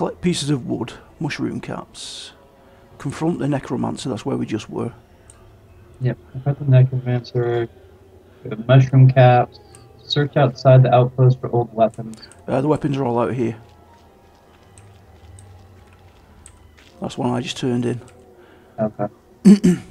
Collect pieces of wood, mushroom caps. Confront the necromancer, that's where we just were. Yep. Got the necromancer. Mushroom caps. Search outside the outpost for old weapons. Uh, the weapons are all out here. That's one I just turned in. Okay.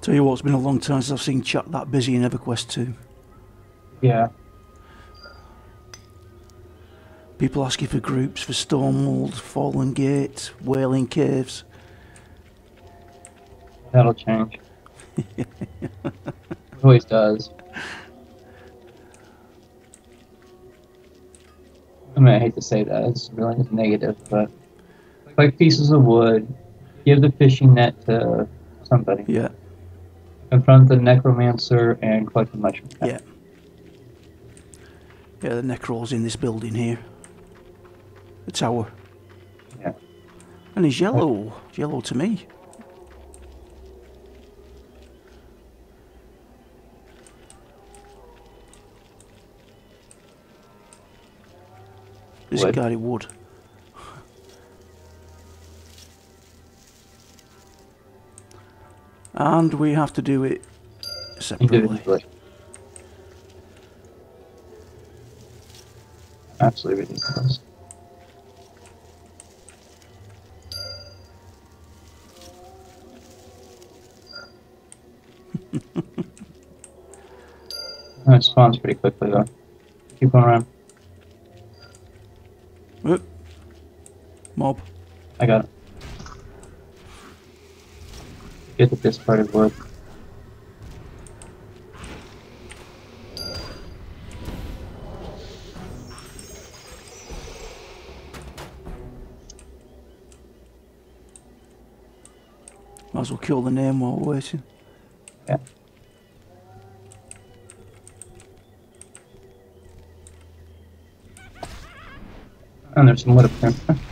Tell you what, it's been a long time since I've seen chat that busy in EverQuest 2. Yeah. People asking for groups for Stormhold, Fallen Gate, Wailing Caves. That'll change. it always does. I mean, I hate to say that. It's really negative, but like pieces of wood, give the fishing net to somebody. Yeah, Confront the necromancer and collect the mushroom. yeah. Yeah, the Necrol's in this building here. The tower. Yeah. And he's yellow. Yellow to me. This Wood. guy wood. And we have to do it separately. Absolutely ridiculous. Oh, it spawns pretty quickly though. Keep going around. Oop. Mob. I got it. Get the best part of work. Might as well kill the name while we're waiting. Yeah. And there's some wood up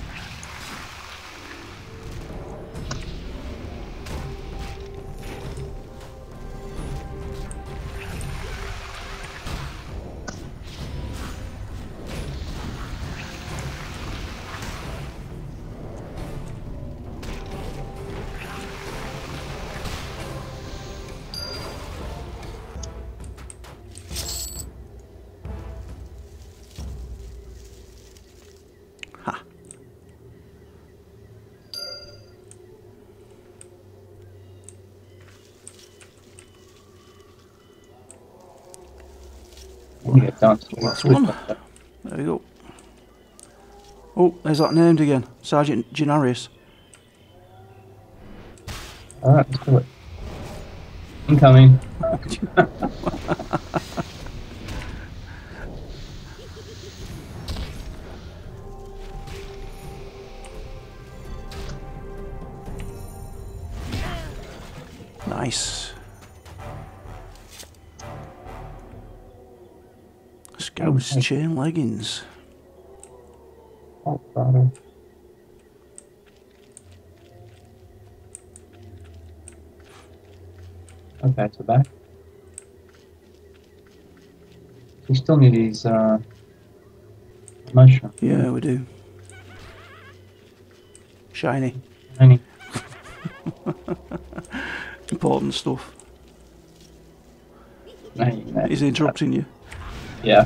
You get down to the Last one. There we go. Oh, there's that named again. Sergeant Genarius. Alright, let's do it. Incoming. Nice. Chain leggings. Oh. Okay, so back. We still need these uh, mushrooms. Yeah, we do. Shiny. Shiny. Important stuff. He's interrupting you. Yeah,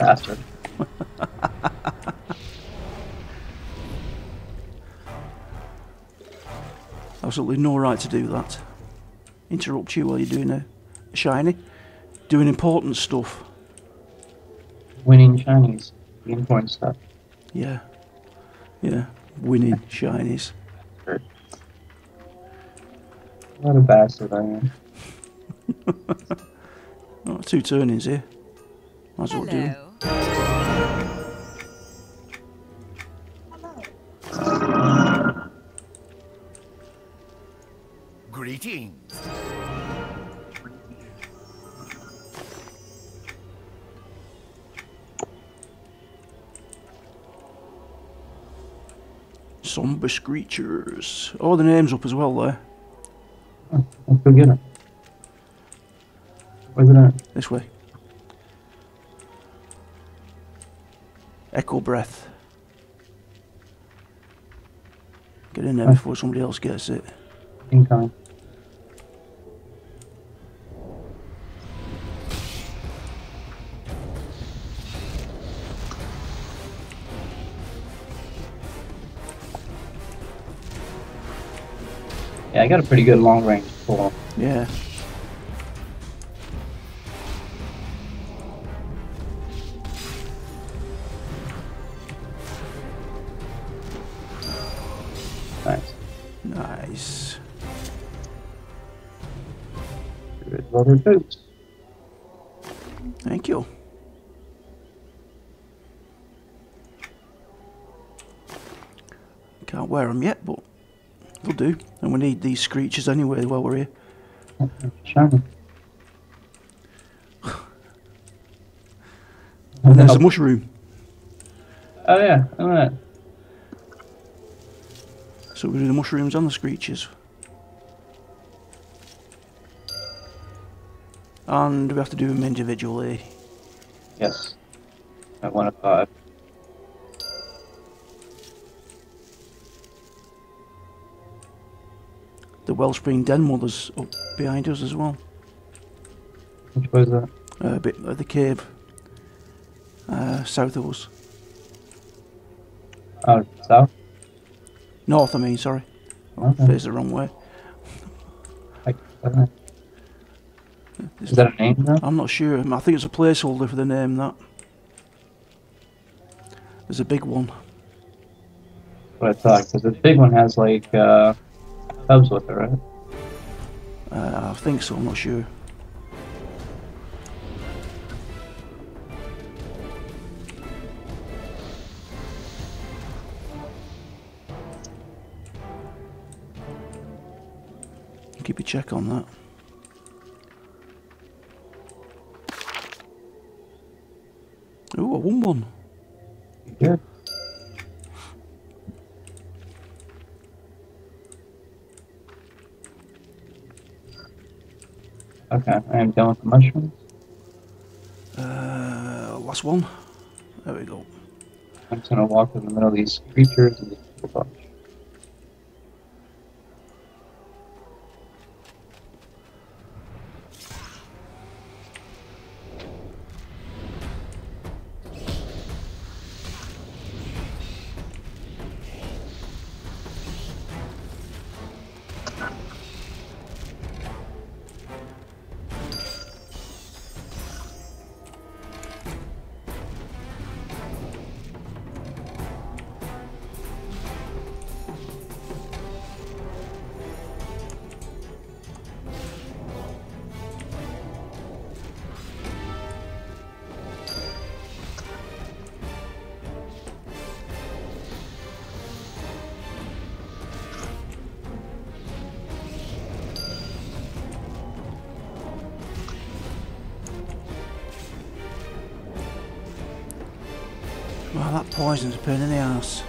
faster. Absolutely no right to do that. Interrupt you while you're doing a shiny. Doing important stuff. Winning Chinese. The important stuff. Yeah. Yeah. Winning shinies. What a bastard I am. Oh, two turnings here. Might as well do Screechers. Oh, the name's up as well there. Let's go get it. Where's it at? This way. Echo Breath. Get in there Oh. before somebody else gets it. Incoming. Yeah, I got a pretty good long range pull. Yeah. Nice. Nice. Good rubber boots. Thank you. Can't wear them yet, but they'll do. And we need these screeches anyway while we're here. Shiny. And there's a mushroom. Oh yeah, look at that. So we do the mushrooms and the screeches. And we have to do them individually. Yes. At one of Wellspring Den Mothers up behind us as well. Which was that? Uh, a bit of the cave. Uh, south of us. Oh, south? North, I mean, sorry. Okay. Face the wrong way. I, uh, is that a name though? I'm not sure. I think it's a placeholder for the name, that. There's a big one. What I thought, because the big one has like uh, hubs with it, right? Uh, I think so, I'm not sure. Keep a check on that. Ooh, I won one. Good. Okay, I am done with the mushrooms. Uh, last one. There we go. I'm just gonna walk in the middle of these creatures and just keep a bunch. That poison's a pain in the ass.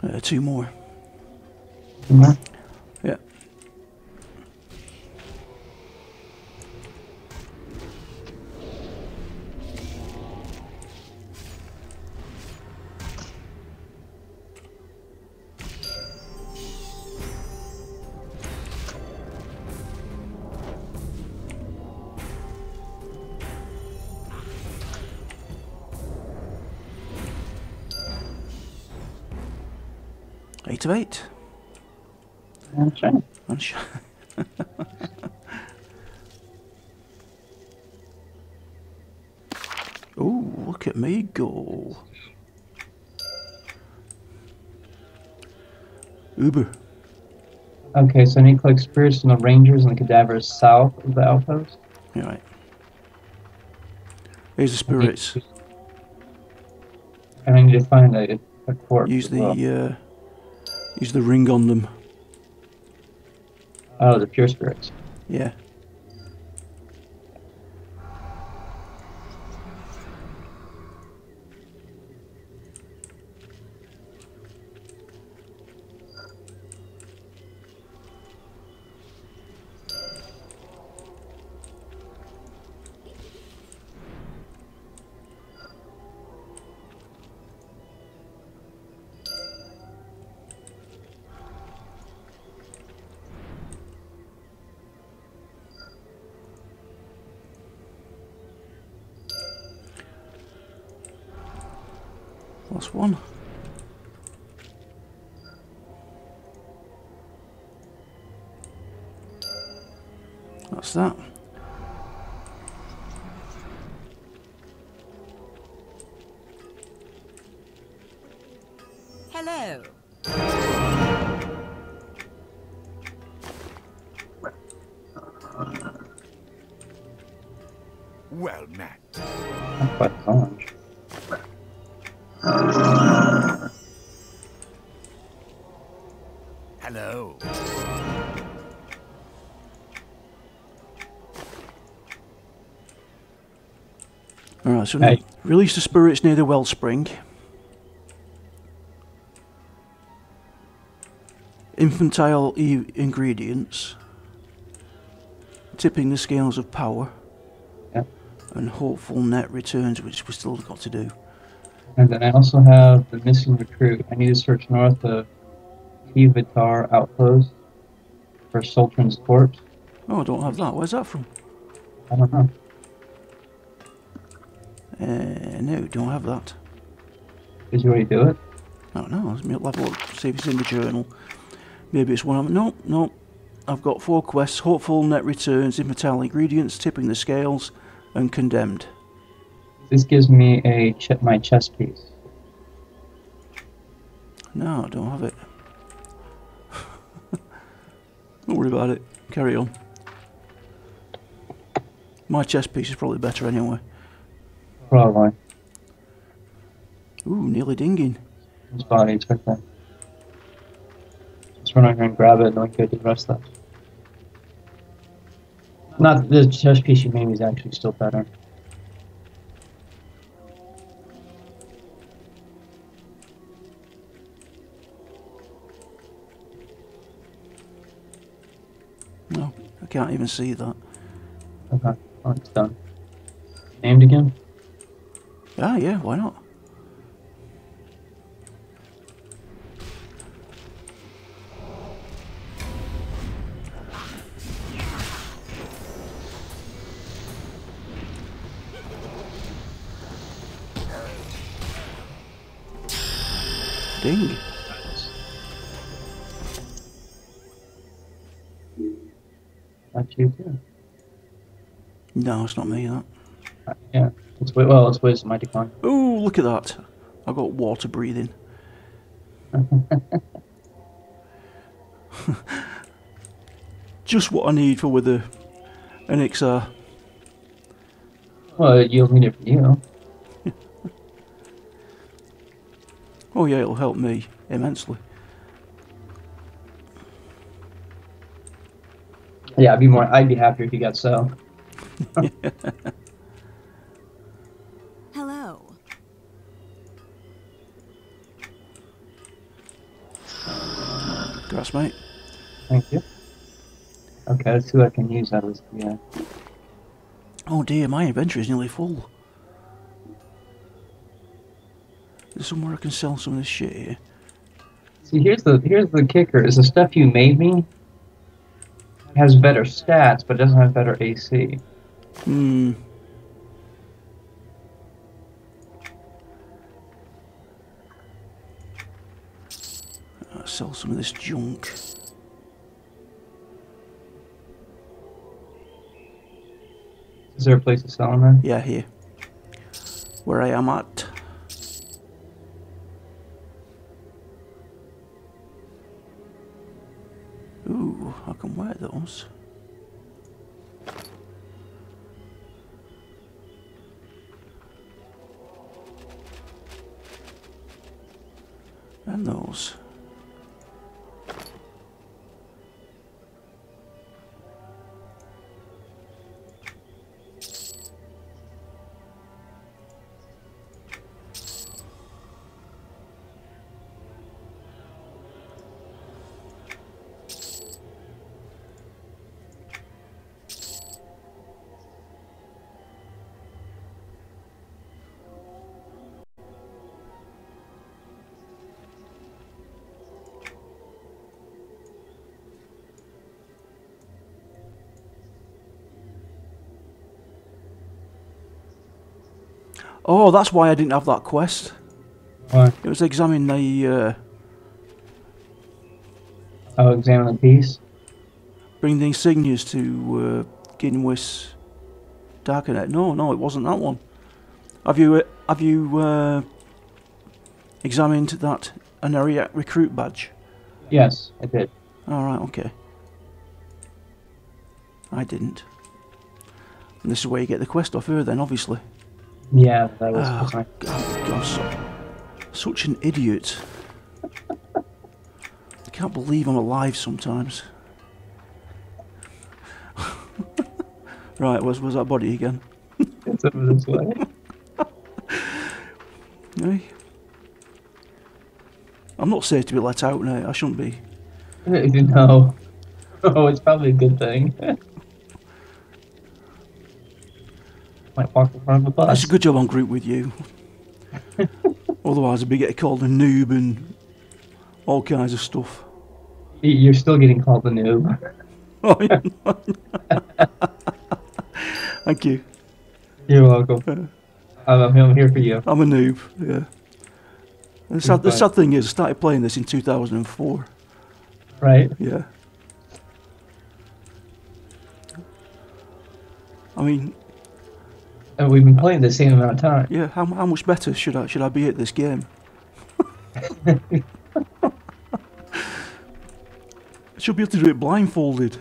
Uh, two more. Two more? Eight of eight. And shiny. And sh- oh, look at me go. Uber. Okay, so I need to collect spirits from the rangers and the cadavers south of the outpost. All right. Here's the spirits. And I need to find a, a corpse. Use the well. uh, use the ring on them. Oh, the pure spirits. Yeah. Last one. That's that. So Hey. release the spirits near the wellspring. Infantile e- ingredients. Tipping the scales of power. Yeah. And hopeful net returns, which we still got to do. And then I also have the missing recruit. I need to search north of Kivatar Outpost for Sultan's corpse. Oh, I don't have that. Where's that from? I don't know. Uh, no, don't have that. Did you already do it? I don't know. Let me have a look, see if it's in the journal. Maybe it's one of them. Nope, nope. I've got four quests hopeful, net returns, infantile ingredients, tipping the scales, and condemned. This gives me a ch- my chess piece. No, I don't have it. don't worry about it. Carry on. My chess piece is probably better anyway. Probably. Ooh, nearly dinging. His body, it's right there. Let's run over here and grab it and then can do the rest of that. Not the chess piece you made is actually still better. No, I can't even see that. Okay, oh, it's done. Named again? Ah, yeah, why not? Ding. That's you too. No, it's not me, that. Wi- well, it's wisdom. my decline. Oh, look at that. I got water breathing. Just what I need for with a an XR. Well, you'll need it for you. Oh yeah, it'll help me immensely. Yeah, I'd be more. I'd be happier if you got so. Mate. Thank you. Okay, let's see what I can use out of this. Yeah. Oh dear, my inventory is nearly full. There's somewhere I can sell some of this shit here. See, here's the here's the kicker: is the stuff you made me has better stats, but doesn't have better AC. Hmm. Sell some of this junk. Is there a place to sell them there? Yeah, here. Where I am at. Oh, that's why I didn't have that quest. Why? It was examine the uh, Oh, examine the piece. bring the insignias to uh, Ginwis Darkenet. No, no, it wasn't that one. Have you uh, have you uh, examined that Anariak recruit badge? Yes, I did. All right, okay. I didn't. And this is where you get the quest off her, then, obviously. Yeah, that was. Oh, fine. God, God, so, such an idiot. I can't believe I'm alive sometimes. right, where's, where's that body again? It's over this way. Hey? I'm not safe to be let out now. I shouldn't be. no. Oh, it's probably a good thing. Might walk in front of a bus. It's a good job on group with you. Otherwise, I'd be getting called a noob and all kinds of stuff. You're still getting called a noob. Oh, Thank you. You're welcome. Uh, I'm, I'm here for you. I'm a noob, yeah. The sad, the sad thing is, I started playing this in 2004. Right? Yeah. I mean, And we've been playing the same amount of time. yeah. How, how much better should I should I be at this game? I should be able to do it blindfolded.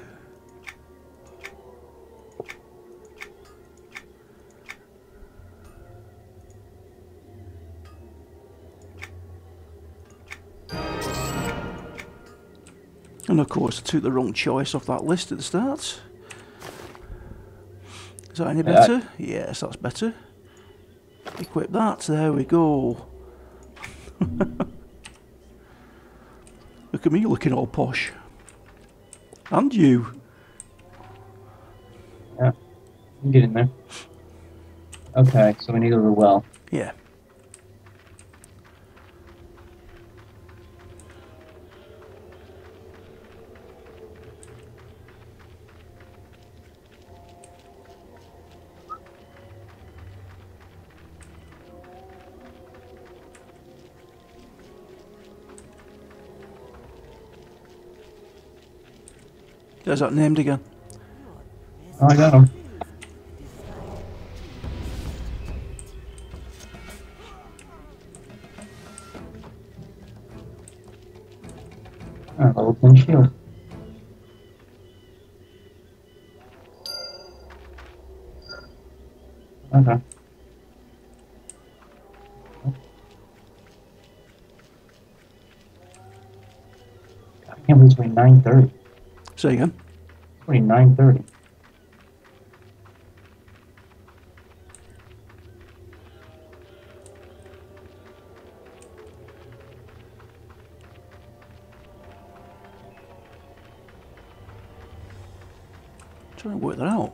And of course, I took the wrong choice off that list at the start. Is that any Yeah. better? Yes, that's better. Equip that. There we go. Look at me looking all posh. And you. Yeah. Get in there. Okay, so we need a the well. Yeah. There's that named again. I got him. Ah, level 10 shield. Okay. I can't it's only 9.30. Say again. It's only 9.30. Trying to work that out.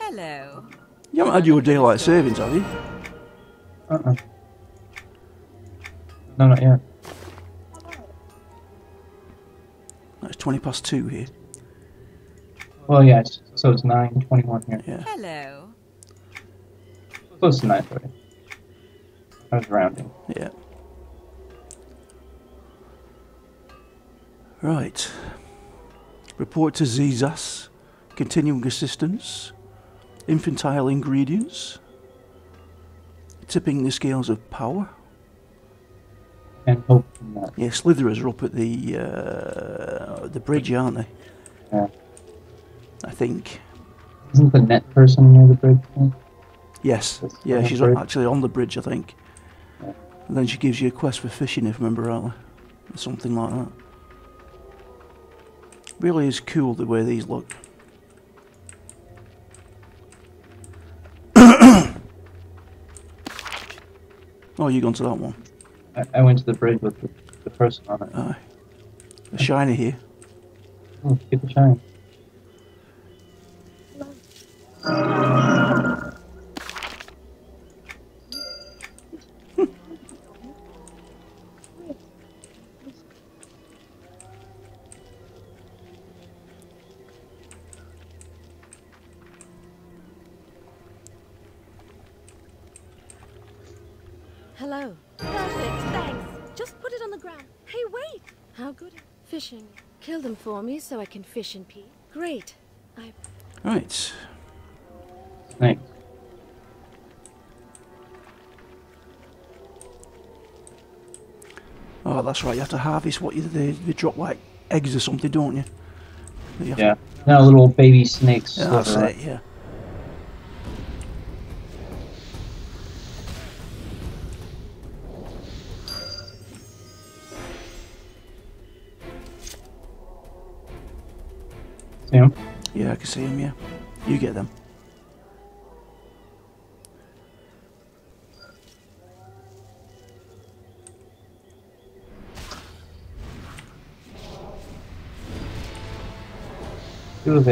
Hello. You haven't had your daylight savings, have you? Uh-uh. No, not yet. 20 past 2 here. Well, yeah, it's, so it's 9.21 here. Yeah. Hello. Close to 9.30. I was rounding. Yeah. Right. Report to Zizas. Continuing assistance. Infantile ingredients. Tipping the scales of power. And hope from that. Yeah, Slitherers are up at the uh, the bridge, aren't they? Yeah. I think. Isn't the net person near the bridge? thing? Yes. Yeah, she's bridge. actually on the bridge, I think. Yeah. And then she gives you a quest for fishing, if I remember rightly. Or something like that. Really is cool the way these look. oh, you gone to that one? I, I went to the bridge with the, the person on it. Aye. A shiny here. Oh, get the shine. So I can fish in peace. Great. I Right. Snake. Oh, that's right. You have to harvest what you they, they drop like eggs or something, don't you? You have to- Yeah. Now little baby snakes. yeah that's slither it. Yeah. See 'em? Yeah, I can see them. Yeah, you get them. Two of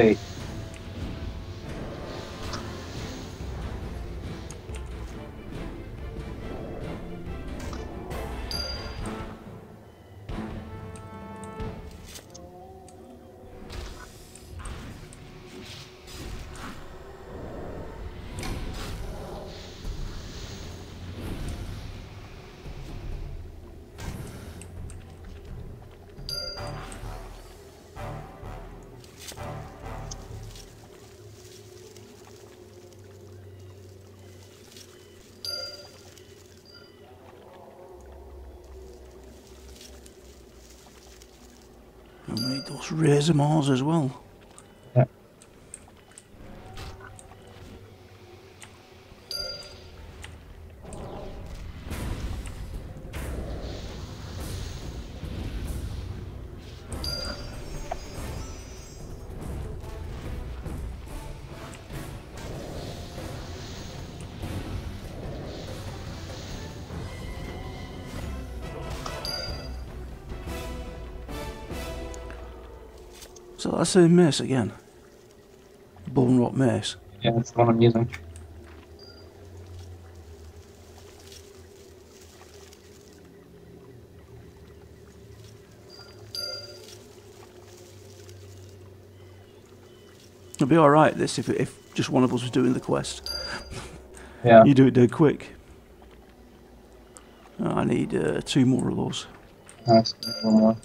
we razor maws as well. That's the mace again. Bone rot mace. Yeah, that's the one I'm using. It'll be all right. This if if just one of us was doing the quest. Yeah. You do it dead quick. Oh, I need uh, two more of those. One more.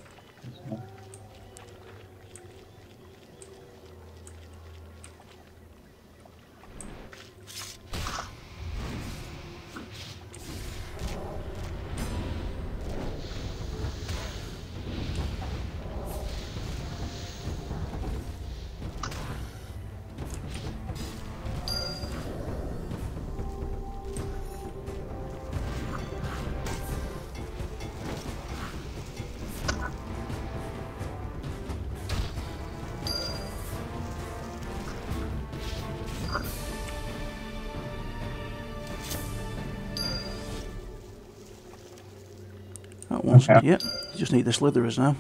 That one's Okay. yep. You just need the slitherers now.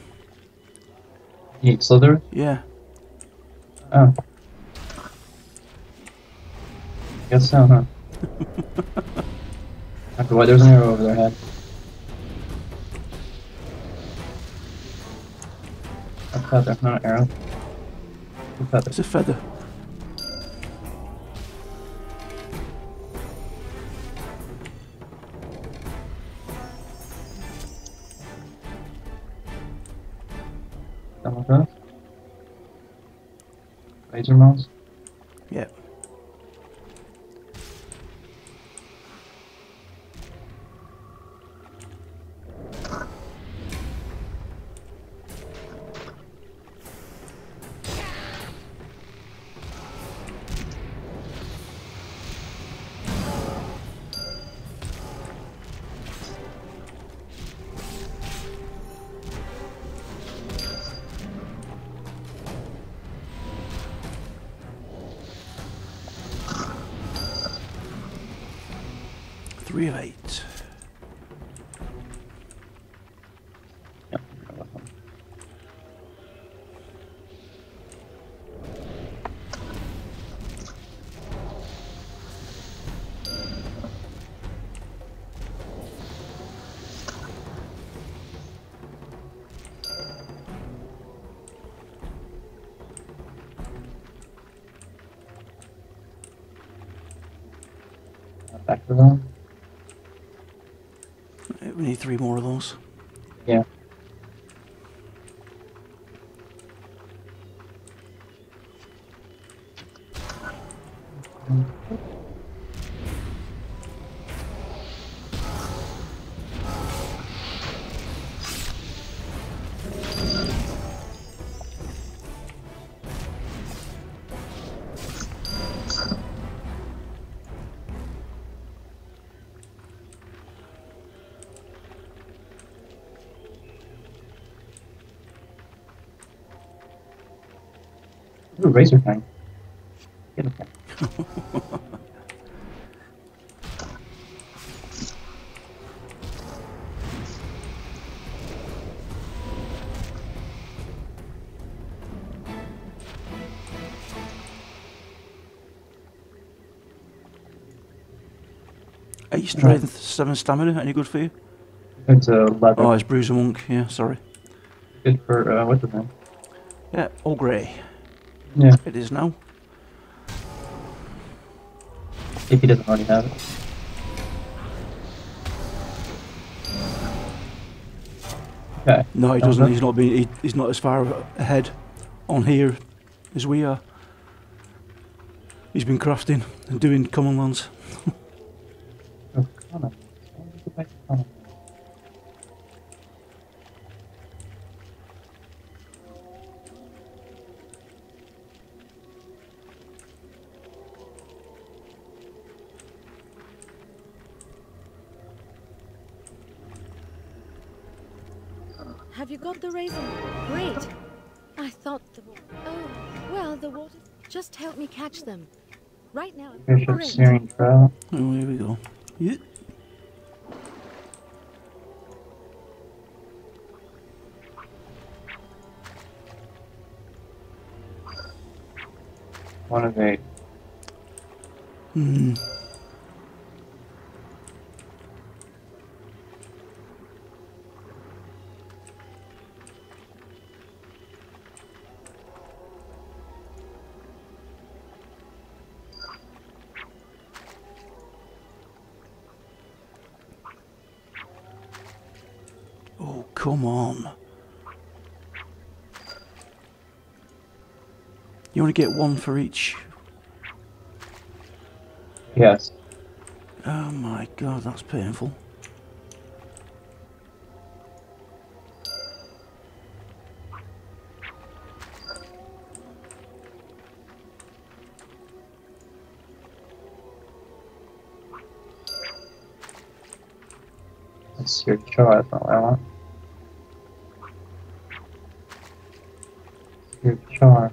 You need slither? Yeah. Oh. Guess so, huh? After what? There's an arrow over their head. A feather, not an arrow. A feather. It's a feather. Three eight. Back three more of those. Yeah. Ooh, razor fang. Get a fang. Eight strength, seven stamina. Any good for you? It's a leather. Oh, it's Bruiser Monk. Yeah, sorry. Good for uh, what's his name? Yeah, Olgrey. Yeah, It is now. if he doesn't already have it. Okay. No, he doesn't. He's not been. He, he's not as far ahead on here as we are. He's been crafting and doing common lands. water. Just help me catch them. Right now. Bishop Great. Searing Trout. Oh, here we go. Yeah. One of eight. Hmm. Get one for each. Yes. Oh my god, that's painful. That's your. That's not what I want. Your char.